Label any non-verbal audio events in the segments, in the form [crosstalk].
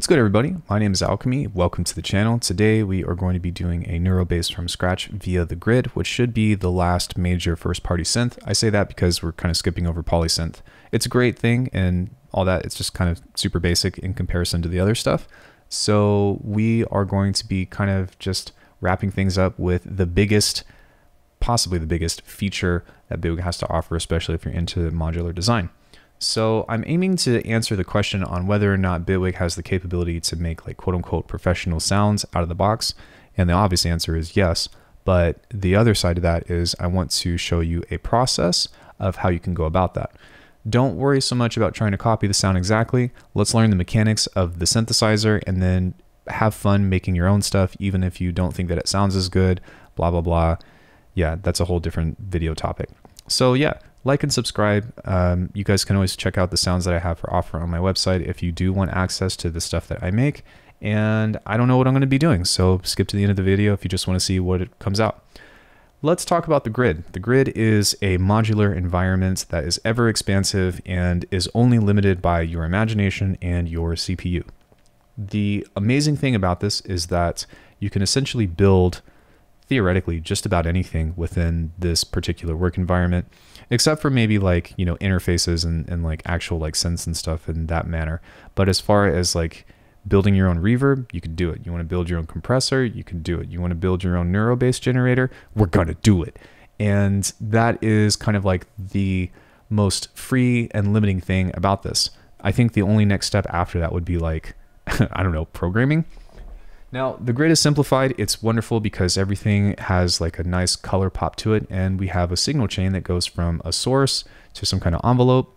What's good everybody? My name is Alckemy. Welcome to the channel. Today we are going to be doing a NeuroBass from scratch via the grid, which should be the last major first party synth. I say that because we're kind of skipping over polysynth. It's a great thing and all that. It's just kind of super basic in comparison to the other stuff. So we are going to be kind of just wrapping things up with the biggest, possibly the biggest feature that Bitwig has to offer, especially if you're into modular design. So I'm aiming to answer the question on whether or not Bitwig has the capability to make like quote unquote professional sounds out of the box. And the obvious answer is yes. But the other side of that is I want to show you a process of how you can go about that. Don't worry so much about trying to copy the sound exactly. Let's learn the mechanics of the synthesizer and then have fun making your own stuff, even if you don't think that it sounds as good, blah, blah, blah. Yeah, that's a whole different video topic. So yeah, like and subscribe. Um, you guys can always check out the sounds that I have for offer on my website if you do want access to the stuff that I make. And I don't know what I'm going to be doing, so skip to the end of the video if you just want to see what it comes out. Let's talk about the grid. The grid is a modular environment that is ever expansive and is only limited by your imagination and your CPU. The amazing thing about this is that you can essentially build theoretically just about anything within this particular work environment, except for maybe like, you know, interfaces and, and like actual like synths and stuff in that manner. But as far as like building your own reverb, you can do it. You want to build your own compressor, you can do it. You want to build your own NeuroBass generator, we're going to do it. And that is kind of like the most free and limiting thing about this. I think the only next step after that would be like, [laughs] I don't know, programming now, the grid is simplified. It's wonderful because everything has like a nice color pop to it. And we have a signal chain that goes from a source to some kind of envelope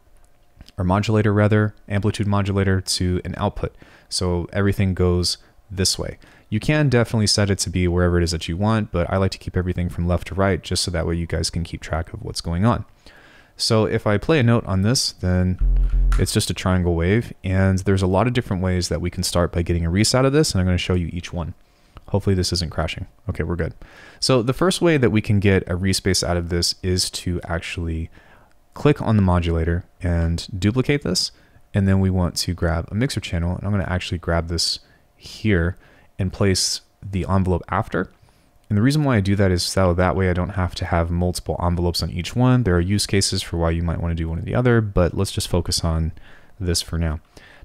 or modulator rather, amplitude modulator to an output. So everything goes this way. You can definitely set it to be wherever it is that you want, but I like to keep everything from left to right just so that way you guys can keep track of what's going on. So if I play a note on this, then it's just a triangle wave. And there's a lot of different ways that we can start by getting a Reese out of this. And I'm going to show you each one. Hopefully this isn't crashing. Okay, we're good. So the first way that we can get a bass out of this is to actually click on the modulator and duplicate this. And then we want to grab a mixer channel. And I'm going to actually grab this here and place the envelope after. And the reason why I do that is so that way I don't have to have multiple envelopes on each one. There are use cases for why you might want to do one or the other, but let's just focus on this for now.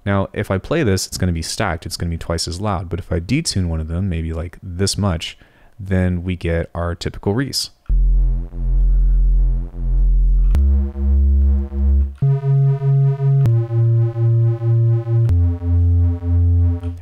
Now, if I play this, it's going to be stacked. It's going to be twice as loud. But if I detune one of them, maybe like this much, then we get our typical Reese.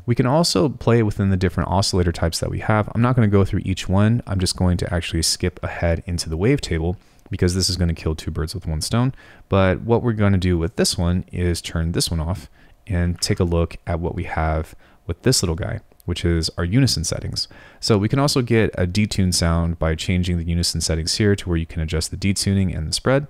We can also play within the different oscillator types that we have. I'm not going to go through each one. I'm just going to actually skip ahead into the wavetable because this is going to kill two birds with one stone. But what we're going to do with this one is turn this one off and take a look at what we have with this little guy, which is our unison settings. So we can also get a detune sound by changing the unison settings here to where you can adjust the detuning and the spread.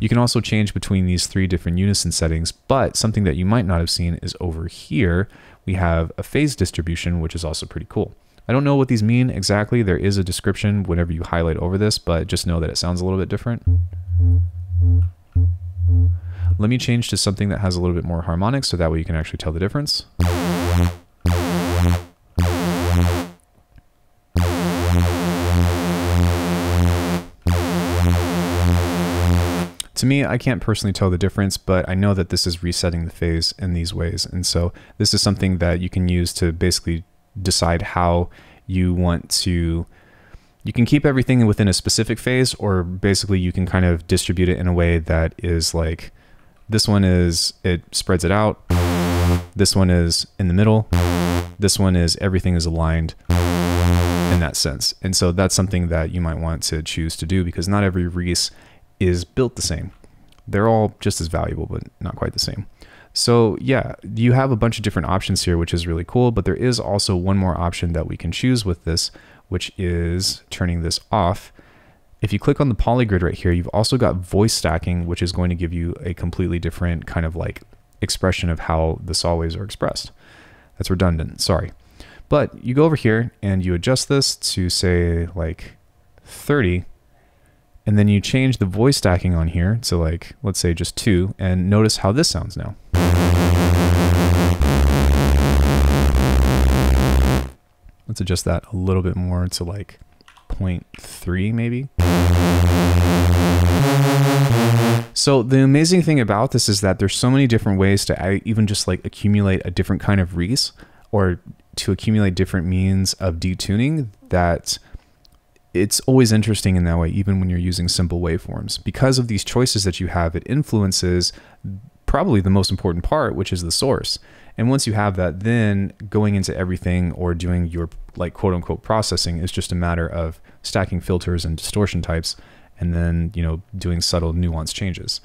You can also change between these three different unison settings, but something that you might not have seen is over here, we have a phase distribution, which is also pretty cool. I don't know what these mean exactly. There is a description whenever you highlight over this, but just know that it sounds a little bit different. Let me change to something that has a little bit more harmonics so that way you can actually tell the difference. To me, I can't personally tell the difference, but I know that this is resetting the phase in these ways. And so this is something that you can use to basically decide how you want to you can keep everything within a specific phase or basically you can kind of distribute it in a way that is like this one is it spreads it out. This one is in the middle. This one is everything is aligned in that sense. And so that's something that you might want to choose to do because not every Reese is built the same. They're all just as valuable, but not quite the same. So yeah, you have a bunch of different options here, which is really cool, but there is also one more option that we can choose with this, which is turning this off. If you click on the polygrid right here, you've also got voice stacking, which is going to give you a completely different kind of like expression of how the saw waves are expressed. That's redundant, sorry. But you go over here and you adjust this to say like 30 and then you change the voice stacking on here to like, let's say just two, and notice how this sounds now. Let's adjust that a little bit more to like 0.3 maybe. So the amazing thing about this is that there's so many different ways to even just like accumulate a different kind of Reese or to accumulate different means of detuning that it's always interesting in that way, even when you're using simple waveforms. Because of these choices that you have, it influences probably the most important part, which is the source. And once you have that, then going into everything or doing your like quote unquote processing is just a matter of stacking filters and distortion types and then, you know, doing subtle nuance changes.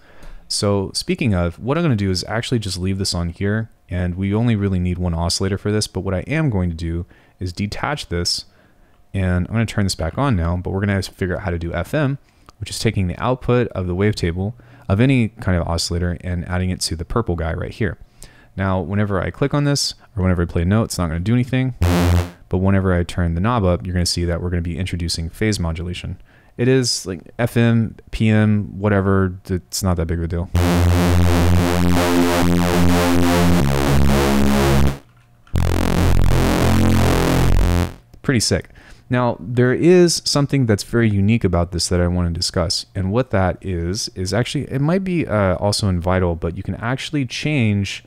So speaking of, what I'm going to do is actually just leave this on here and we only really need one oscillator for this. But what I am going to do is detach this and I'm going to turn this back on now, but we're going to figure out how to do FM, which is taking the output of the wavetable of any kind of oscillator and adding it to the purple guy right here. Now, whenever I click on this or whenever I play a note, it's not going to do anything. But whenever I turn the knob up, you're going to see that we're going to be introducing phase modulation. It is like FM, PM, whatever, it's not that big of a deal. Pretty sick. Now, there is something that's very unique about this that I want to discuss. And what that is, is actually, it might be uh, also in Vital, but you can actually change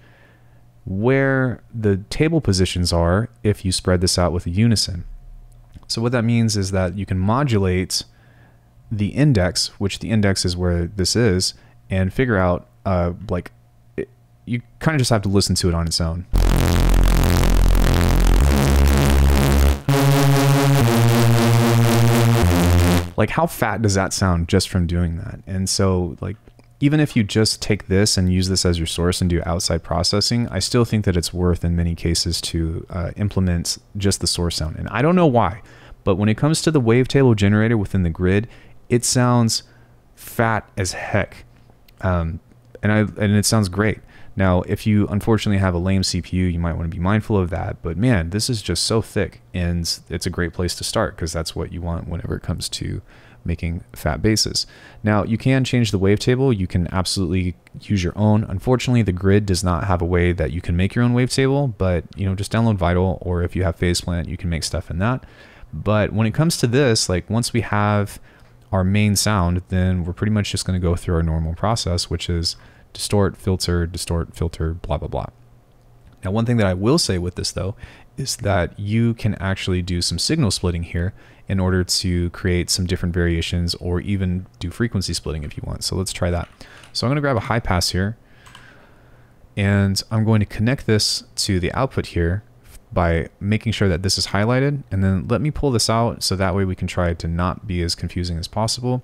where the table positions are if you spread this out with a unison. So what that means is that you can modulate the index, which the index is where this is, and figure out, uh, like, it, you kind of just have to listen to it on its own. Like how fat does that sound just from doing that? And so like even if you just take this and use this as your source and do outside processing, I still think that it's worth in many cases to uh, implement just the source sound. And I don't know why, but when it comes to the wavetable generator within the grid, it sounds fat as heck. Um, and I and it sounds great. Now, if you unfortunately have a lame CPU, you might want to be mindful of that. But man, this is just so thick, and it's a great place to start because that's what you want whenever it comes to making fat basses. Now, you can change the wavetable. You can absolutely use your own. Unfortunately, the grid does not have a way that you can make your own wavetable, but you know, just download Vital, or if you have Phase Plant, you can make stuff in that. But when it comes to this, like once we have our main sound, then we're pretty much just going to go through our normal process, which is distort, filter, distort, filter, blah, blah, blah. Now, one thing that I will say with this though, is that you can actually do some signal splitting here in order to create some different variations or even do frequency splitting if you want. So let's try that. So I'm going to grab a high pass here and I'm going to connect this to the output here by making sure that this is highlighted and then let me pull this out so that way we can try to not be as confusing as possible.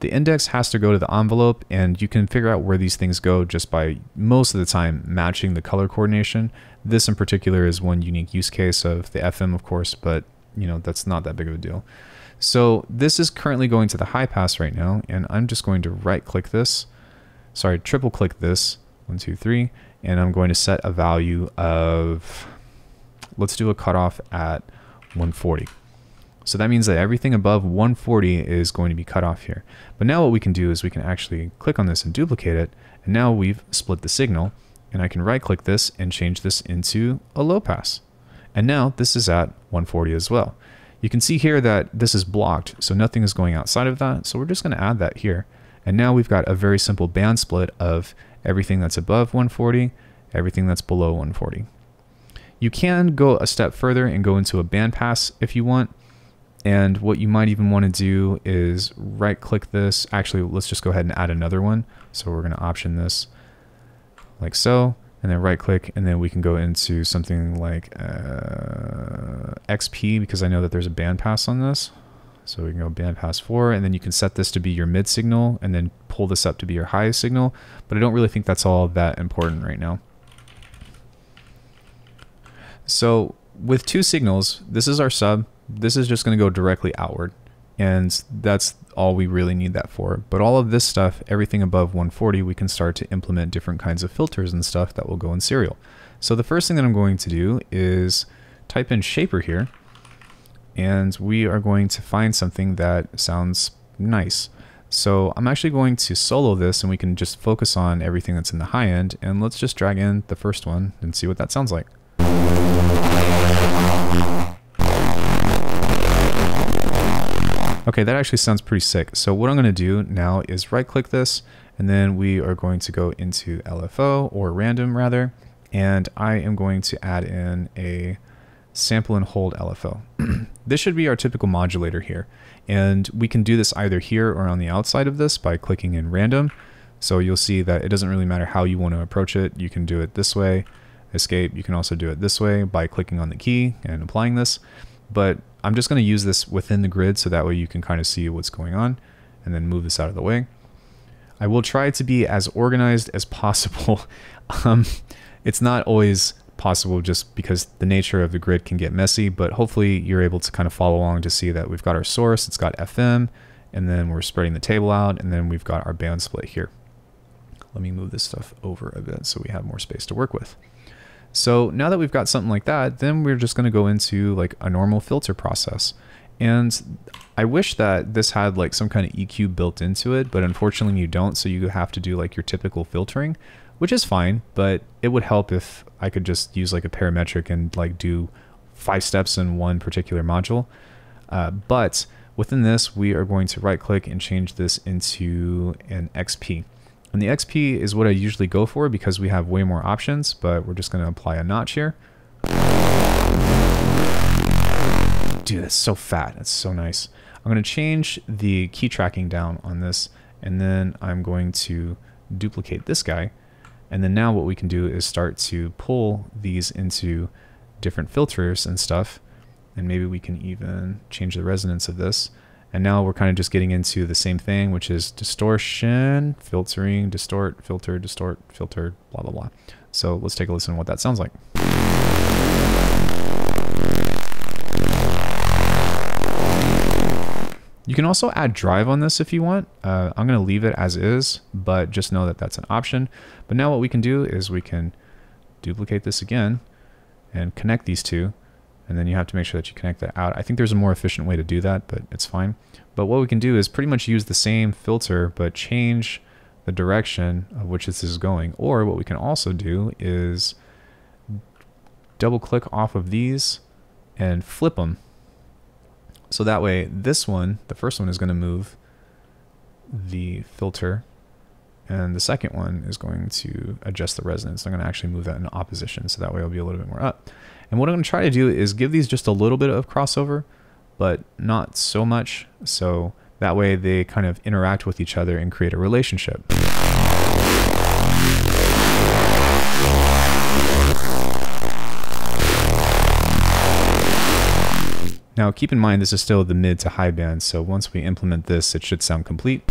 The index has to go to the envelope and you can figure out where these things go just by most of the time matching the color coordination. This in particular is one unique use case of the FM of course, but you know, that's not that big of a deal. So this is currently going to the high pass right now and I'm just going to right click this, sorry, triple click this, one, two, three, and I'm going to set a value of, let's do a cutoff at 140. So that means that everything above 140 is going to be cut off here. But now what we can do is we can actually click on this and duplicate it. And now we've split the signal and I can right click this and change this into a low pass. And now this is at 140 as well. You can see here that this is blocked, so nothing is going outside of that. So we're just gonna add that here. And now we've got a very simple band split of everything that's above 140, everything that's below 140. You can go a step further and go into a band pass if you want. And what you might even want to do is right click this. Actually, let's just go ahead and add another one. So we're going to option this like so, and then right click, and then we can go into something like uh, XP because I know that there's a bandpass on this. So we can go bandpass 4, and then you can set this to be your mid signal, and then pull this up to be your high signal. But I don't really think that's all that important right now. So with two signals, this is our sub, this is just going to go directly outward. And that's all we really need that for. But all of this stuff, everything above 140, we can start to implement different kinds of filters and stuff that will go in serial. So the first thing that I'm going to do is type in shaper here. And we are going to find something that sounds nice. So I'm actually going to solo this and we can just focus on everything that's in the high end and let's just drag in the first one and see what that sounds like. Okay, that actually sounds pretty sick. So what I'm going to do now is right click this and then we are going to go into LFO or random rather and I am going to add in a sample and hold LFO. [clears throat] this should be our typical modulator here. And we can do this either here or on the outside of this by clicking in random. So you'll see that it doesn't really matter how you want to approach it. You can do it this way, escape. You can also do it this way by clicking on the key and applying this. But I'm just going to use this within the grid so that way you can kind of see what's going on and then move this out of the way. I will try to be as organized as possible. [laughs] um, it's not always possible just because the nature of the grid can get messy, but hopefully you're able to kind of follow along to see that we've got our source, it's got FM, and then we're spreading the table out, and then we've got our band split here. Let me move this stuff over a bit so we have more space to work with. So now that we've got something like that, then we're just going to go into like a normal filter process. And I wish that this had like some kind of EQ built into it, but unfortunately you don't. So you have to do like your typical filtering which is fine, but it would help if I could just use like a parametric and like do five steps in one particular module. Uh, but within this, we are going to right click and change this into an XP. And the XP is what I usually go for because we have way more options, but we're just going to apply a notch here. Dude, that's so fat. That's so nice. I'm going to change the key tracking down on this, and then I'm going to duplicate this guy and then now what we can do is start to pull these into different filters and stuff. And maybe we can even change the resonance of this. And now we're kind of just getting into the same thing, which is distortion, filtering, distort, filter, distort, filter, blah, blah, blah. So let's take a listen to what that sounds like. You can also add drive on this if you want. Uh, I'm going to leave it as is, but just know that that's an option. But now what we can do is we can duplicate this again and connect these two. And then you have to make sure that you connect that out. I think there's a more efficient way to do that, but it's fine. But what we can do is pretty much use the same filter, but change the direction of which this is going. Or what we can also do is double click off of these and flip them so that way, this one, the first one is going to move the filter, and the second one is going to adjust the resonance. I'm going to actually move that in opposition, so that way it'll be a little bit more up. And what I'm going to try to do is give these just a little bit of crossover, but not so much, so that way they kind of interact with each other and create a relationship. Now keep in mind this is still the mid to high band, so once we implement this, it should sound complete.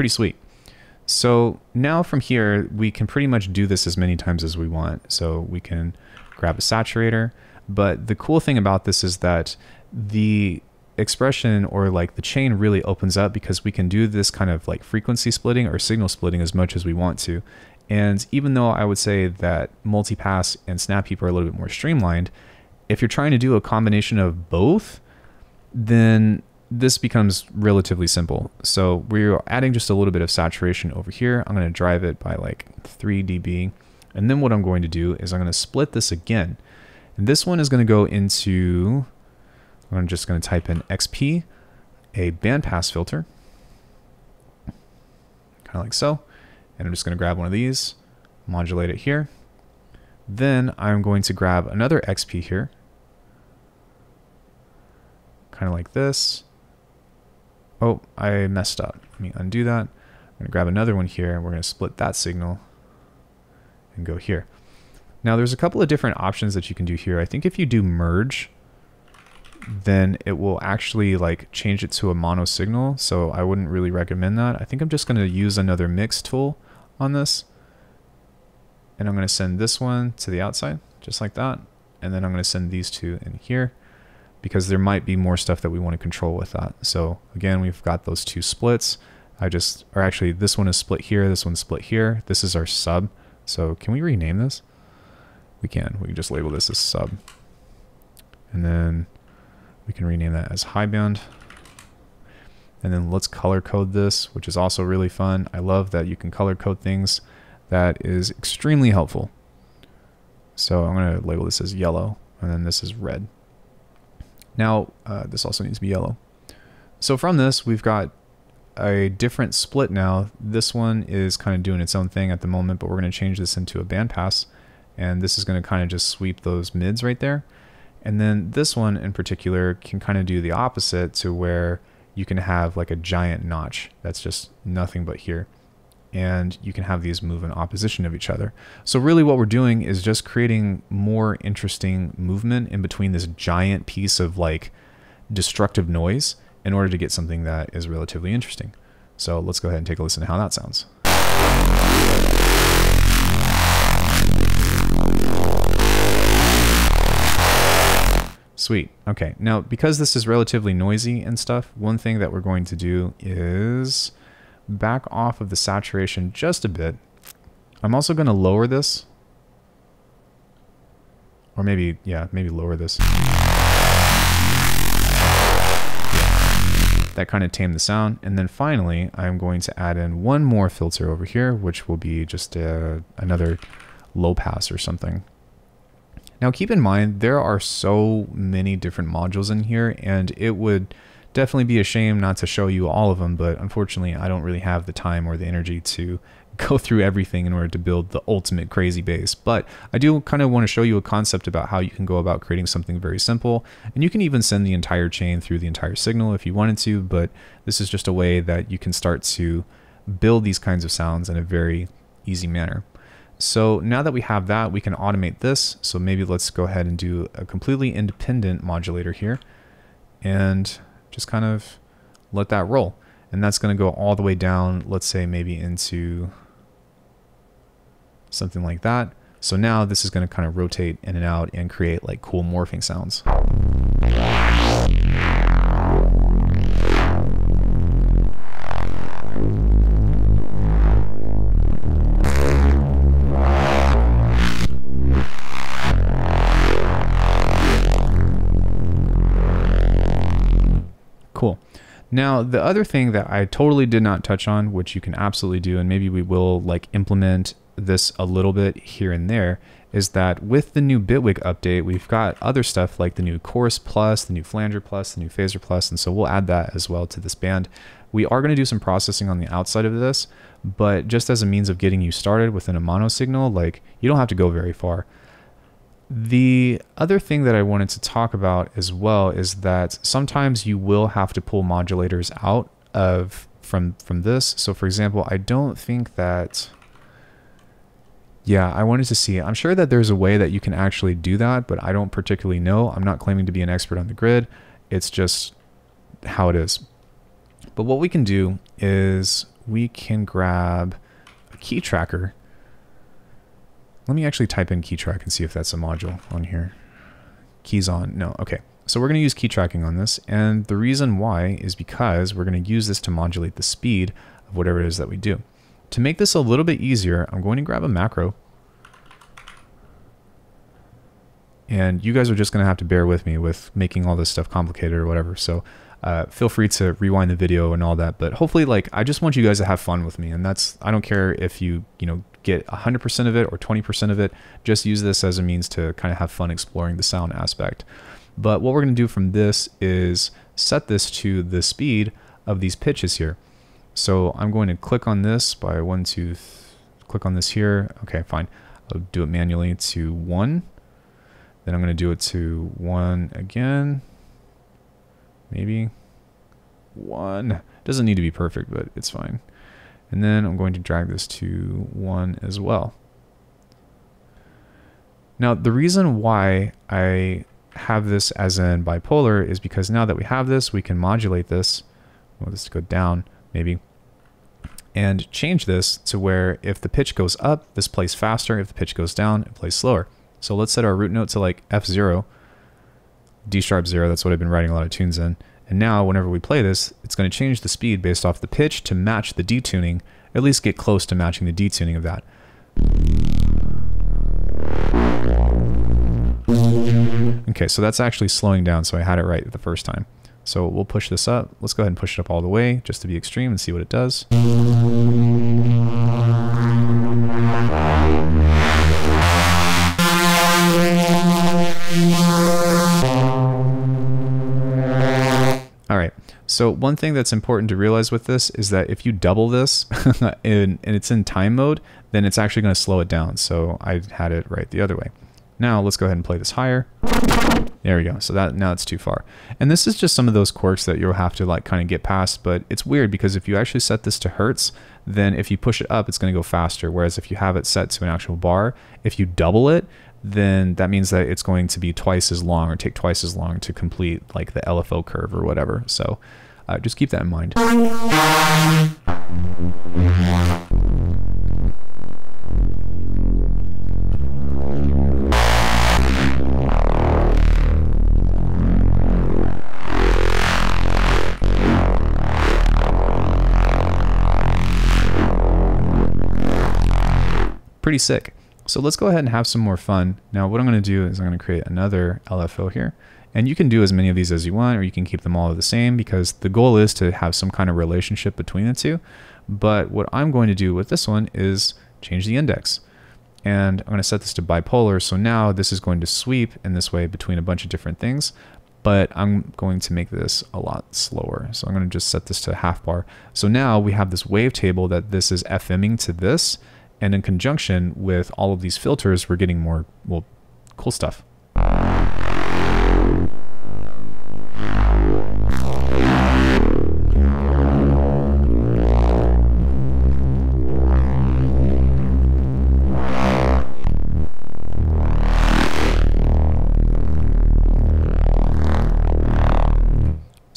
Pretty sweet. So now from here, we can pretty much do this as many times as we want. So we can grab a saturator, but the cool thing about this is that the expression or like the chain really opens up because we can do this kind of like frequency splitting or signal splitting as much as we want to. And even though I would say that multipass and snap heap are a little bit more streamlined, if you're trying to do a combination of both, then this becomes relatively simple. So we're adding just a little bit of saturation over here. I'm going to drive it by like 3 dB. And then what I'm going to do is I'm going to split this again. And this one is going to go into, I'm just going to type in XP, a bandpass filter, kind of like so. And I'm just going to grab one of these, modulate it here. Then I'm going to grab another XP here, kind of like this. Oh, I messed up. Let me undo that. I'm going to grab another one here, and we're going to split that signal and go here. Now, there's a couple of different options that you can do here. I think if you do merge, then it will actually like change it to a mono signal. So I wouldn't really recommend that. I think I'm just going to use another mix tool on this. And I'm going to send this one to the outside, just like that. And then I'm going to send these two in here because there might be more stuff that we want to control with that. So again, we've got those two splits. I just, or actually this one is split here, this one's split here. This is our sub. So can we rename this? We can, we can just label this as sub. And then we can rename that as high band. And then let's color code this, which is also really fun. I love that you can color code things. That is extremely helpful. So I'm going to label this as yellow, and then this is red. Now, uh, this also needs to be yellow. So from this, we've got a different split now. This one is kind of doing its own thing at the moment, but we're going to change this into a bandpass. And this is going to kind of just sweep those mids right there. And then this one in particular can kind of do the opposite to where you can have like a giant notch that's just nothing but here. And you can have these move in opposition of each other. So really what we're doing is just creating more interesting movement in between this giant piece of like destructive noise in order to get something that is relatively interesting. So let's go ahead and take a listen to how that sounds. Sweet. Okay. Now, because this is relatively noisy and stuff, one thing that we're going to do is back off of the saturation just a bit. I'm also going to lower this. Or maybe, yeah, maybe lower this. That kind of tame the sound. And then finally, I'm going to add in one more filter over here, which will be just a, uh, another low pass or something. Now keep in mind, there are so many different modules in here and it would definitely be a shame not to show you all of them, but unfortunately I don't really have the time or the energy to [laughs] go through everything in order to build the ultimate crazy bass. But I do kind of want to show you a concept about how you can go about creating something very simple. And you can even send the entire chain through the entire signal if you wanted to, but this is just a way that you can start to build these kinds of sounds in a very easy manner. So now that we have that, we can automate this. So maybe let's go ahead and do a completely independent modulator here and just kind of let that roll. And that's going to go all the way down, let's say maybe into something like that. So now this is going to kind of rotate in and out and create like cool morphing sounds. Now, the other thing that I totally did not touch on, which you can absolutely do, and maybe we will like implement this a little bit here and there, is that with the new Bitwig update, we've got other stuff like the new Chorus Plus, the new Flanger Plus, the new Phaser Plus, and so we'll add that as well to this band. We are going to do some processing on the outside of this, but just as a means of getting you started within a mono signal, like you don't have to go very far. The other thing that I wanted to talk about as well is that sometimes you will have to pull modulators out of from from this. So for example, I don't think that yeah, I wanted to see. I'm sure that there's a way that you can actually do that, but I don't particularly know. I'm not claiming to be an expert on the grid. It's just how it is. But what we can do is we can grab a key tracker let me actually type in key track and see if that's a module on here. Keys on, no, okay. So we're gonna use key tracking on this. And the reason why is because we're gonna use this to modulate the speed of whatever it is that we do. To make this a little bit easier, I'm going to grab a macro. And you guys are just gonna have to bear with me with making all this stuff complicated or whatever. So uh, feel free to rewind the video and all that. But hopefully, like, I just want you guys to have fun with me. And that's, I don't care if you, you know, get 100% of it or 20% of it. Just use this as a means to kind of have fun exploring the sound aspect. But what we're going to do from this is set this to the speed of these pitches here. So I'm going to click on this by one, two, click on this here. Okay, fine. I'll do it manually to one. Then I'm going to do it to one again. Maybe one. Doesn't need to be perfect, but it's fine. And then I'm going to drag this to 1 as well. Now, the reason why I have this as in bipolar is because now that we have this, we can modulate this. Well, this to go down, maybe. And change this to where if the pitch goes up, this plays faster. If the pitch goes down, it plays slower. So let's set our root note to like F0, D sharp 0. That's what I've been writing a lot of tunes in. And now whenever we play this, it's going to change the speed based off the pitch to match the detuning, at least get close to matching the detuning of that. Okay, so that's actually slowing down, so I had it right the first time. So we'll push this up. Let's go ahead and push it up all the way just to be extreme and see what it does. So one thing that's important to realize with this is that if you double this [laughs] and, and it's in time mode, then it's actually going to slow it down. So I had it right the other way. Now let's go ahead and play this higher. There we go. So that now it's too far. And this is just some of those quirks that you'll have to like kind of get past, but it's weird because if you actually set this to hertz, then if you push it up, it's going to go faster. Whereas if you have it set to an actual bar, if you double it, then that means that it's going to be twice as long or take twice as long to complete like the LFO curve or whatever. So uh, just keep that in mind. Pretty sick. So let's go ahead and have some more fun. Now what I'm going to do is I'm going to create another LFO here. And you can do as many of these as you want, or you can keep them all the same because the goal is to have some kind of relationship between the two. But what I'm going to do with this one is change the index. And I'm going to set this to bipolar. So now this is going to sweep in this way between a bunch of different things. But I'm going to make this a lot slower. So I'm going to just set this to half bar. So now we have this wavetable that this is FMing to this and in conjunction with all of these filters, we're getting more, well, cool stuff.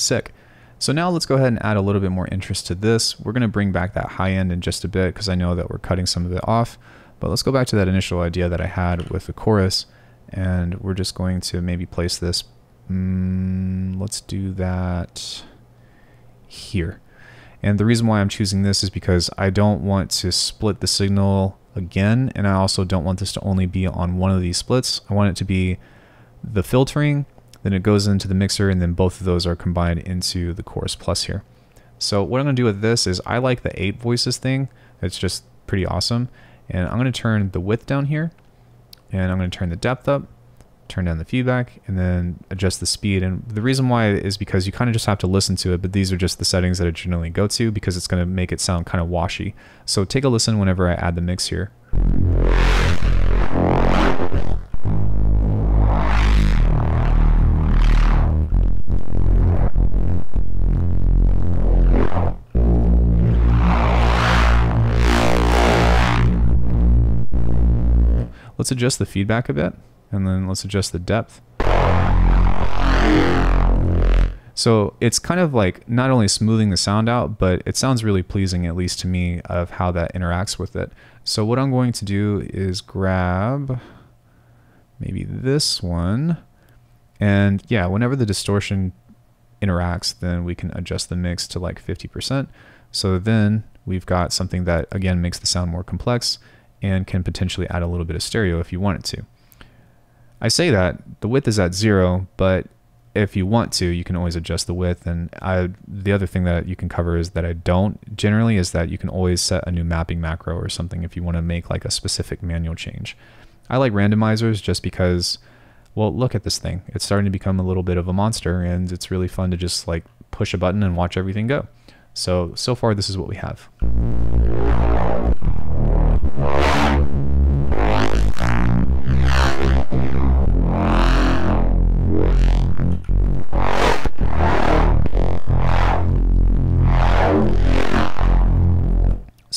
Sick. So now let's go ahead and add a little bit more interest to this. We're going to bring back that high end in just a bit because I know that we're cutting some of it off. But let's go back to that initial idea that I had with the chorus. And we're just going to maybe place this. Mm, let's do that here. And the reason why I'm choosing this is because I don't want to split the signal again. And I also don't want this to only be on one of these splits. I want it to be the filtering then it goes into the mixer and then both of those are combined into the chorus plus here. So what I'm to do with this is I like the eight voices thing. It's just pretty awesome. And I'm going to turn the width down here and I'm going to turn the depth up, turn down the feedback and then adjust the speed. And the reason why is because you kind of just have to listen to it, but these are just the settings that I generally go to because it's going to make it sound kind of washy. So take a listen whenever I add the mix here. Let's adjust the feedback a bit, and then let's adjust the depth. So it's kind of like not only smoothing the sound out, but it sounds really pleasing, at least to me, of how that interacts with it. So what I'm going to do is grab maybe this one. And yeah, whenever the distortion interacts, then we can adjust the mix to like 50%. So then we've got something that, again, makes the sound more complex and can potentially add a little bit of stereo if you wanted to. I say that the width is at zero, but if you want to, you can always adjust the width. And I, the other thing that you can cover is that I don't generally is that you can always set a new mapping macro or something if you want to make like a specific manual change. I like randomizers just because, well, look at this thing. It's starting to become a little bit of a monster and it's really fun to just like push a button and watch everything go. So, so far this is what we have.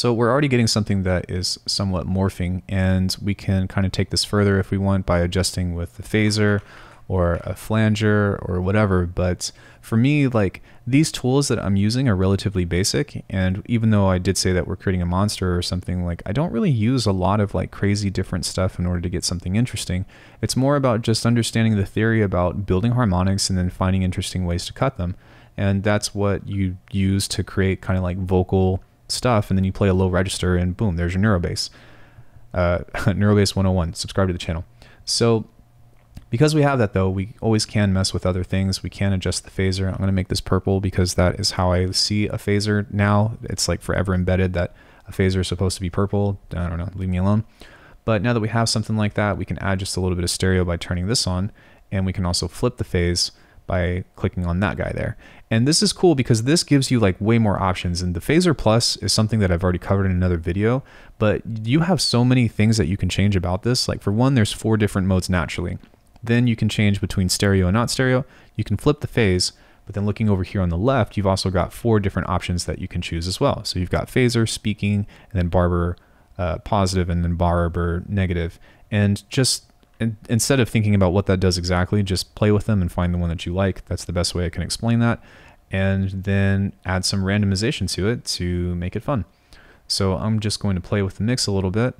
So we're already getting something that is somewhat morphing and we can kind of take this further if we want by adjusting with the phaser or a flanger or whatever. But for me, like these tools that I'm using are relatively basic. And even though I did say that we're creating a monster or something, like I don't really use a lot of like crazy different stuff in order to get something interesting. It's more about just understanding the theory about building harmonics and then finding interesting ways to cut them. And that's what you use to create kind of like vocal stuff. And then you play a low register and boom, there's your Neurobass. Uh, [laughs] Neurobass 101. Subscribe to the channel. So Because we have that though, we always can mess with other things. We can adjust the phaser. I'm going to make this purple because that is how I see a phaser now. It's like forever embedded that a phaser is supposed to be purple. I don't know, leave me alone. But now that we have something like that, we can add just a little bit of stereo by turning this on. And we can also flip the phase by clicking on that guy there. And this is cool because this gives you like way more options. And the Phaser Plus is something that I've already covered in another video, but you have so many things that you can change about this. Like for one, there's four different modes naturally. Then you can change between stereo and not stereo. You can flip the phase, but then looking over here on the left, you've also got four different options that you can choose as well. So you've got phaser, speaking, and then barber uh, positive, and then barber negative. And just in, instead of thinking about what that does exactly, just play with them and find the one that you like. That's the best way I can explain that. And then add some randomization to it to make it fun. So I'm just going to play with the mix a little bit.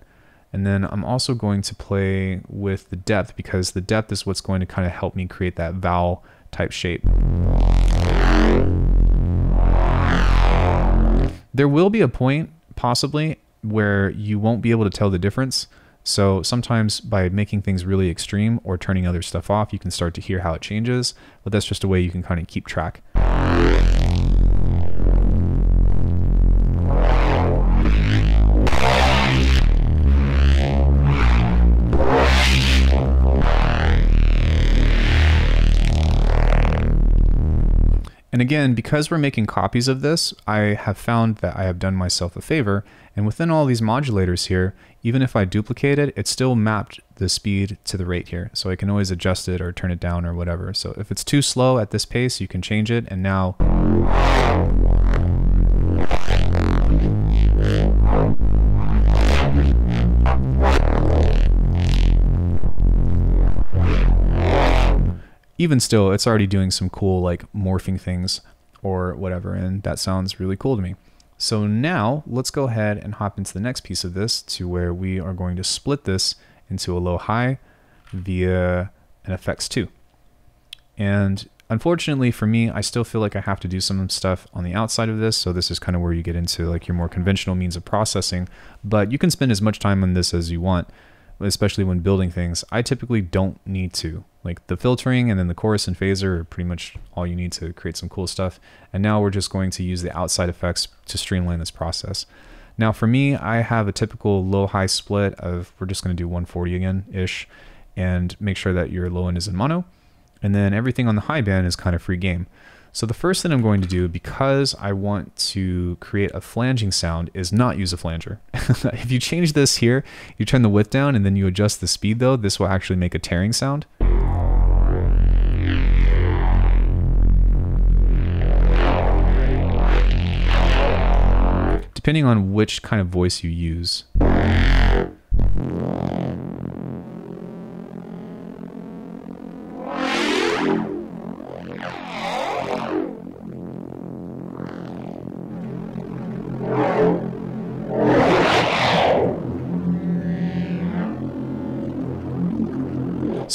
And then I'm also going to play with the depth because the depth is what's going to kind of help me create that vowel type shape. There will be a point, possibly, where you won't be able to tell the difference. So sometimes by making things really extreme or turning other stuff off, you can start to hear how it changes, but that's just a way you can kind of keep track. And again, because we're making copies of this, I have found that I have done myself a favor. And within all these modulators here, even if I duplicate it, it still mapped the speed to the rate here. So I can always adjust it or turn it down or whatever. So if it's too slow at this pace, you can change it. And now even still, it's already doing some cool like morphing things or whatever, and that sounds really cool to me. So now let's go ahead and hop into the next piece of this to where we are going to split this into a low high via an FX2. And unfortunately for me, I still feel like I have to do some stuff on the outside of this. So this is kind of where you get into like your more conventional means of processing, but you can spend as much time on this as you want especially when building things, I typically don't need to. Like the filtering and then the chorus and phaser are pretty much all you need to create some cool stuff. And now we're just going to use the outside effects to streamline this process. Now for me, I have a typical low-high split of, we're just gonna do 140 again-ish, and make sure that your low end is in mono. And then everything on the high band is kind of free game. So the first thing I'm going to do, because I want to create a flanging sound, is not use a flanger. [laughs] if you change this here, you turn the width down and then you adjust the speed though, this will actually make a tearing sound. Depending on which kind of voice you use.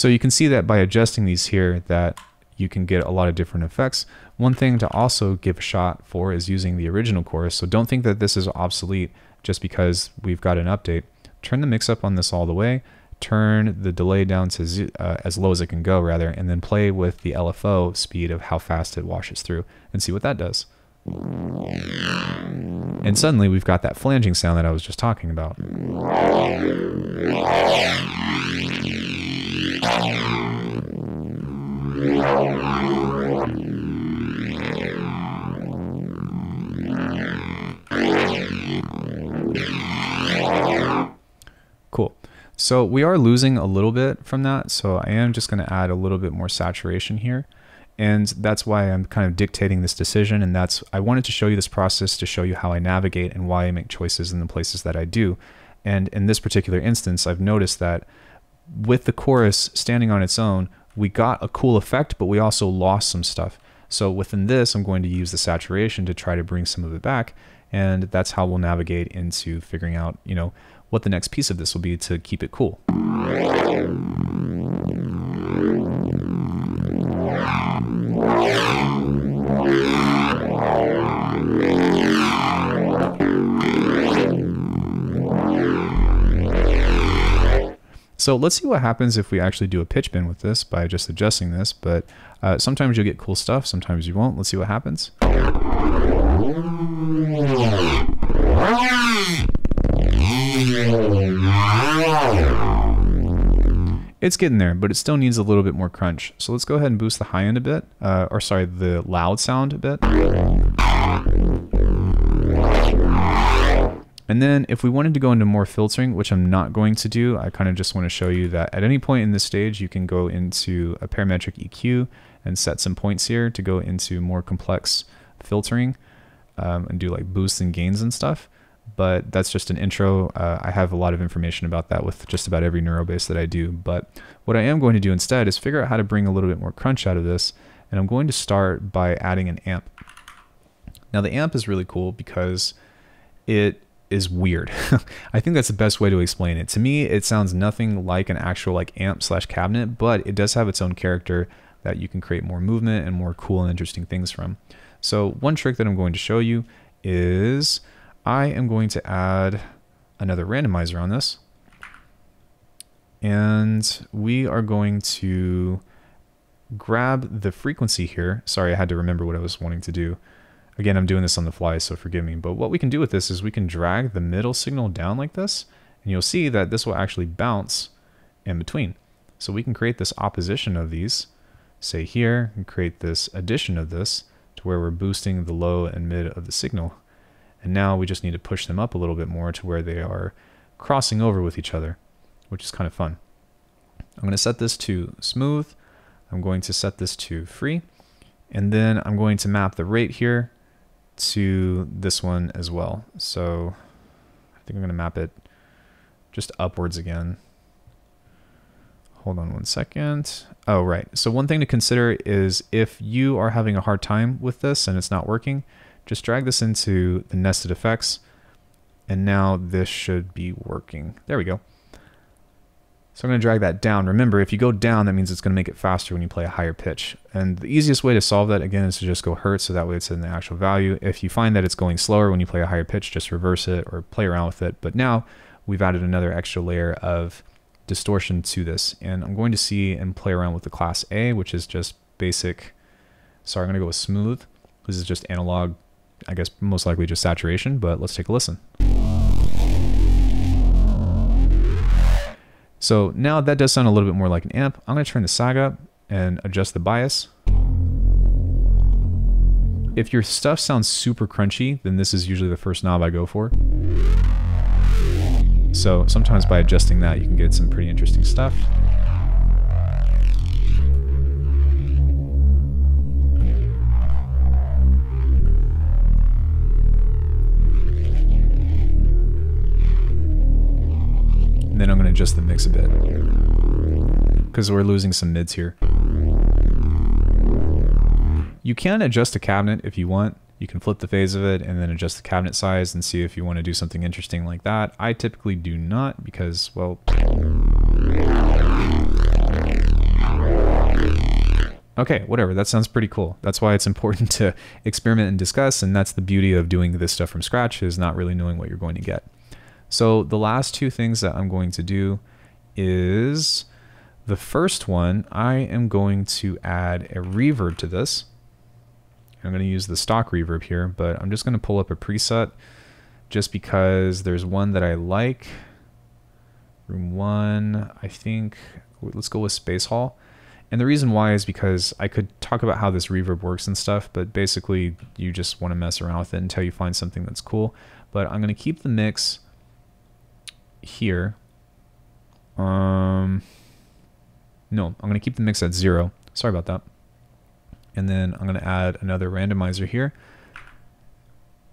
So you can see that by adjusting these here that you can get a lot of different effects. One thing to also give a shot for is using the original chorus. So don't think that this is obsolete just because we've got an update. Turn the mix up on this all the way, turn the delay down to uh, as low as it can go rather, and then play with the LFO speed of how fast it washes through and see what that does. And suddenly we've got that flanging sound that I was just talking about. Cool. So we are losing a little bit from that. So I am just going to add a little bit more saturation here. And that's why I'm kind of dictating this decision. And that's, I wanted to show you this process to show you how I navigate and why I make choices in the places that I do. And in this particular instance, I've noticed that with the chorus standing on its own, we got a cool effect, but we also lost some stuff. So within this, I'm going to use the saturation to try to bring some of it back. And that's how we'll navigate into figuring out, you know, what the next piece of this will be to keep it cool. So let's see what happens if we actually do a pitch bend with this by just adjusting this, but uh, sometimes you'll get cool stuff, sometimes you won't. Let's see what happens. It's getting there, but it still needs a little bit more crunch. So let's go ahead and boost the high end a bit, uh, or sorry, the loud sound a bit. And then if we wanted to go into more filtering, which I'm not going to do, I kind of just want to show you that at any point in this stage, you can go into a parametric EQ and set some points here to go into more complex filtering um, and do like boosts and gains and stuff. But that's just an intro. Uh, I have a lot of information about that with just about every neuro bass that I do. But what I am going to do instead is figure out how to bring a little bit more crunch out of this. And I'm going to start by adding an amp. Now the amp is really cool because it is weird. [laughs] I think that's the best way to explain it. To me, it sounds nothing like an actual like amp slash cabinet, but it does have its own character that you can create more movement and more cool and interesting things from. So one trick that I'm going to show you is I am going to add another randomizer on this. And we are going to grab the frequency here. Sorry, I had to remember what I was wanting to do. Again, I'm doing this on the fly, so forgive me. But what we can do with this is we can drag the middle signal down like this, and you'll see that this will actually bounce in between. So we can create this opposition of these, say here, and create this addition of this to where we're boosting the low and mid of the signal. And now we just need to push them up a little bit more to where they are crossing over with each other, which is kind of fun. I'm going to set this to smooth. I'm going to set this to free. And then I'm going to map the rate here to this one as well. So I think I'm going to map it just upwards again. Hold on one second. Oh, right. So one thing to consider is if you are having a hard time with this and it's not working, just drag this into the nested effects. And now this should be working. There we go. So I'm going to drag that down. Remember, if you go down, that means it's going to make it faster when you play a higher pitch. And the easiest way to solve that, again, is to just go hertz, so that way it's in the actual value. If you find that it's going slower when you play a higher pitch, just reverse it or play around with it. But now we've added another extra layer of distortion to this. And I'm going to see and play around with the class A, which is just basic. Sorry, I'm going to go with smooth. This is just analog, I guess most likely just saturation, but let's take a listen. So now that does sound a little bit more like an amp. I'm going to turn the sag up and adjust the bias. If your stuff sounds super crunchy, then this is usually the first knob I go for. So sometimes by adjusting that, you can get some pretty interesting stuff. Then I'm going to adjust the mix a bit. Because we're losing some mids here. You can adjust a cabinet if you want. You can flip the phase of it and then adjust the cabinet size and see if you want to do something interesting like that. I typically do not because, well... Okay, whatever. That sounds pretty cool. That's why it's important [laughs] to experiment and discuss, and that's the beauty of doing this stuff from scratch is not really knowing what you're going to get. So the last two things that I'm going to do is the first one, I am going to add a reverb to this. I'm going to use the stock reverb here, but I'm just going to pull up a preset just because there's one that I like. Room one, I think, let's go with Space Hall. And the reason why is because I could talk about how this reverb works and stuff, but basically you just want to mess around with it until you find something that's cool. But I'm going to keep the mix here. Um, no, I'm going to keep the mix at zero. Sorry about that. And then I'm going to add another randomizer here.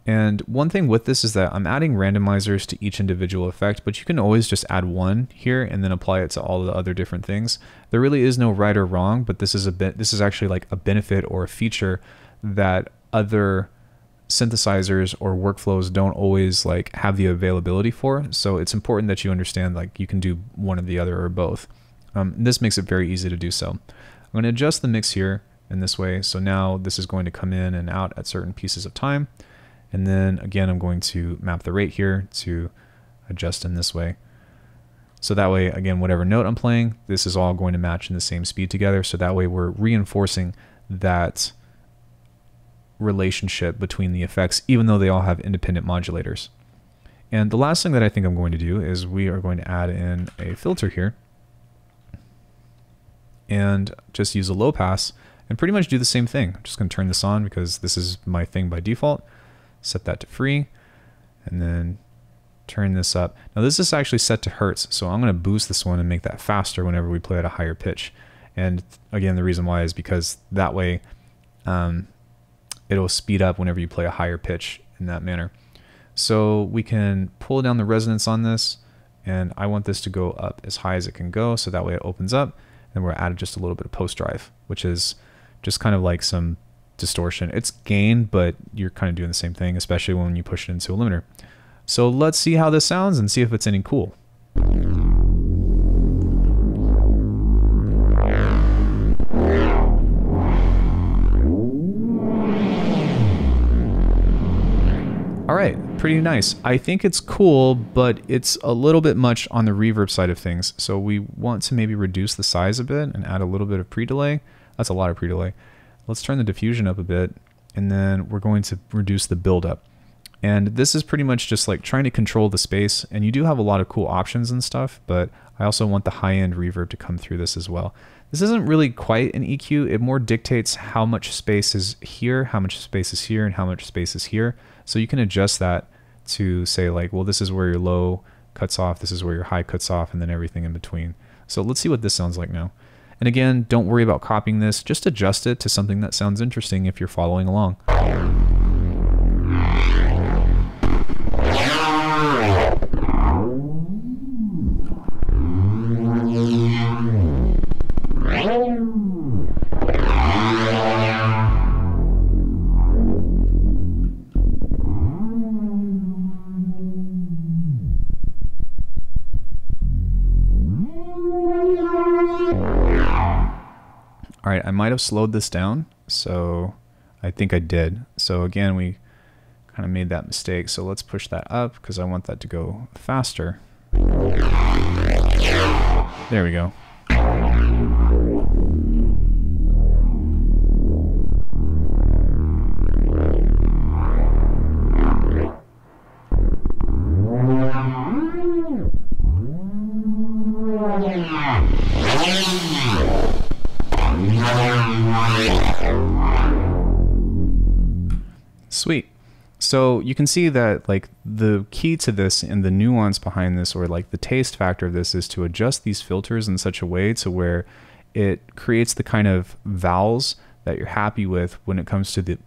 And one thing with this is that I'm adding randomizers to each individual effect, but you can always just add one here and then apply it to all the other different things. There really is no right or wrong, but this is a bit this is actually like a benefit or a feature that other synthesizers or workflows don't always like have the availability for. So it's important that you understand like you can do one or the other or both. Um, this makes it very easy to do so. I'm going to adjust the mix here in this way. So now this is going to come in and out at certain pieces of time. And then again, I'm going to map the rate here to adjust in this way. So that way, again, whatever note I'm playing, this is all going to match in the same speed together. So that way we're reinforcing that relationship between the effects, even though they all have independent modulators. And the last thing that I think I'm going to do is we are going to add in a filter here and just use a low pass and pretty much do the same thing. I'm just going to turn this on because this is my thing by default. Set that to free and then turn this up. Now this is actually set to hertz, so I'm going to boost this one and make that faster whenever we play at a higher pitch. And again, the reason why is because that way um, it'll speed up whenever you play a higher pitch in that manner. So we can pull down the resonance on this and I want this to go up as high as it can go so that way it opens up and we're added just a little bit of post drive, which is just kind of like some distortion. It's gain, but you're kind of doing the same thing, especially when you push it into a limiter. So let's see how this sounds and see if it's any cool. All right, pretty nice. I think it's cool, but it's a little bit much on the reverb side of things. So we want to maybe reduce the size a bit and add a little bit of pre-delay. That's a lot of pre-delay. Let's turn the diffusion up a bit, and then we're going to reduce the buildup. And this is pretty much just like trying to control the space, and you do have a lot of cool options and stuff, but I also want the high-end reverb to come through this as well. This isn't really quite an EQ, it more dictates how much space is here, how much space is here, and how much space is here. So you can adjust that to say like, well, this is where your low cuts off, this is where your high cuts off, and then everything in between. So let's see what this sounds like now. And again, don't worry about copying this, just adjust it to something that sounds interesting if you're following along. All right, I might have slowed this down, so I think I did. So again, we kind of made that mistake. So let's push that up because I want that to go faster. There we go. So you can see that like the key to this and the nuance behind this or like the taste factor of this is to adjust these filters in such a way to where it creates the kind of vowels that you're happy with when it comes to the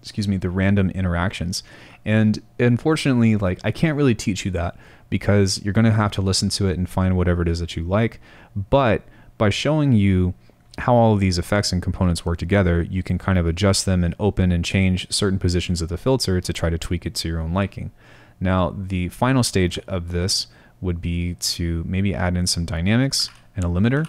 excuse me the random interactions. And unfortunately like I can't really teach you that because you're going to have to listen to it and find whatever it is that you like. But by showing you how all of these effects and components work together, you can kind of adjust them and open and change certain positions of the filter to try to tweak it to your own liking. Now, the final stage of this would be to maybe add in some dynamics and a limiter.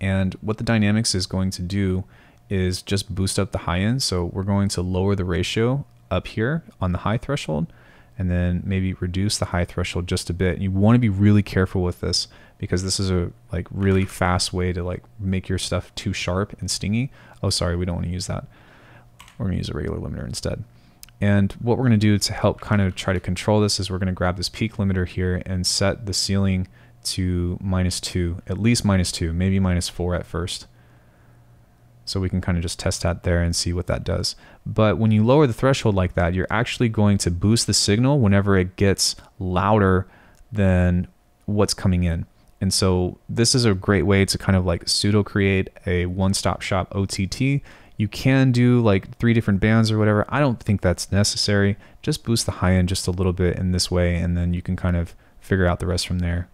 And what the dynamics is going to do is just boost up the high end. So we're going to lower the ratio up here on the high threshold and then maybe reduce the high threshold just a bit. You want to be really careful with this because this is a like really fast way to like make your stuff too sharp and stingy. Oh, sorry, we don't want to use that. We're going to use a regular limiter instead. And what we're going to do to help kind of try to control this is we're going to grab this peak limiter here and set the ceiling to minus two, at least minus two, maybe minus four at first. So we can kind of just test that there and see what that does. But when you lower the threshold like that, you're actually going to boost the signal whenever it gets louder than what's coming in. And so this is a great way to kind of like pseudo create a one-stop shop OTT. You can do like three different bands or whatever. I don't think that's necessary. Just boost the high end just a little bit in this way and then you can kind of figure out the rest from there.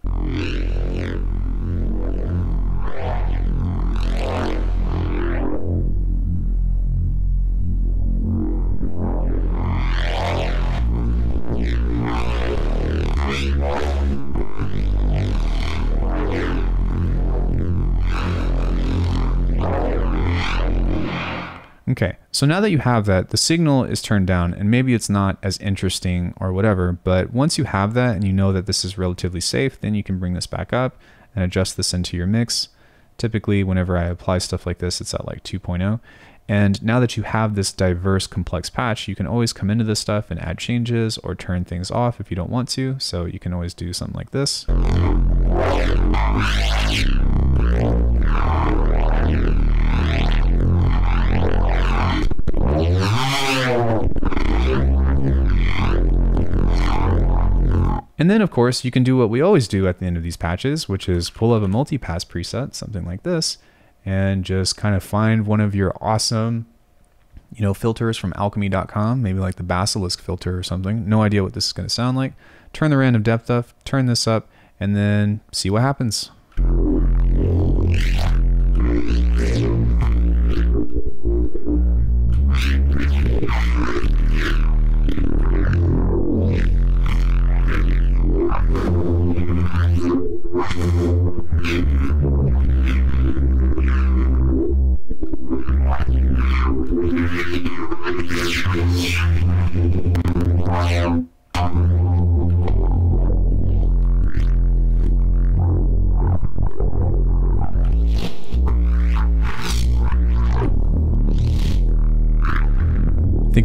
Okay, so now that you have that, the signal is turned down and maybe it's not as interesting or whatever, but once you have that and you know that this is relatively safe, then you can bring this back up and adjust this into your mix. Typically, whenever I apply stuff like this, it's at like 2.0. And now that you have this diverse complex patch, you can always come into this stuff and add changes or turn things off if you don't want to. So you can always do something like this. And then of course you can do what we always do at the end of these patches, which is pull up a multi-pass preset, something like this, and just kind of find one of your awesome, you know, filters from Alckemy.com, maybe like the basilisk filter or something. No idea what this is going to sound like. Turn the random depth up, turn this up, and then see what happens.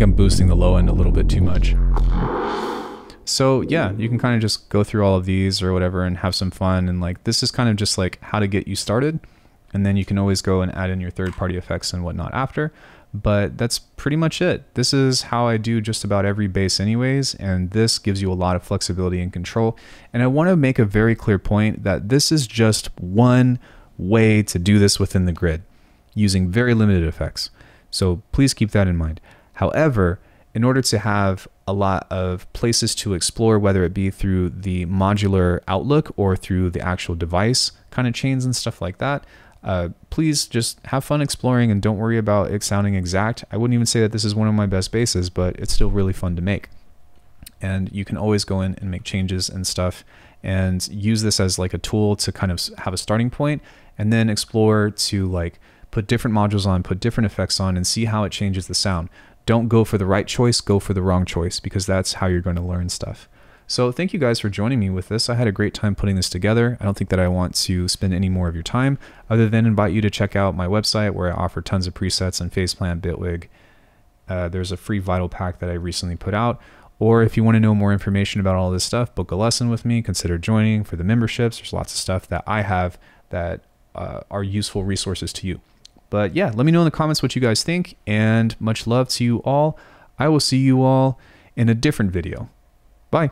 Think I'm boosting the low end a little bit too much. So yeah, you can kind of just go through all of these or whatever and have some fun. And like, this is kind of just like how to get you started. And then you can always go and add in your third party effects and whatnot after. But that's pretty much it. This is how I do just about every bass anyways. And this gives you a lot of flexibility and control. And I want to make a very clear point that this is just one way to do this within the grid using very limited effects. So please keep that in mind. However, in order to have a lot of places to explore, whether it be through the modular outlook or through the actual device kind of chains and stuff like that, uh, please just have fun exploring and don't worry about it sounding exact. I wouldn't even say that this is one of my best basses, but it's still really fun to make. And you can always go in and make changes and stuff and use this as like a tool to kind of have a starting point and then explore to like put different modules on, put different effects on and see how it changes the sound don't go for the right choice, go for the wrong choice because that's how you're going to learn stuff. So thank you guys for joining me with this. I had a great time putting this together. I don't think that I want to spend any more of your time other than invite you to check out my website where I offer tons of presets and Phase Plant, Bitwig. Uh, there's a free Vital Pack that I recently put out. Or if you want to know more information about all this stuff, book a lesson with me, consider joining for the memberships. There's lots of stuff that I have that uh, are useful resources to you. But yeah, let me know in the comments what you guys think, and much love to you all. I will see you all in a different video. Bye.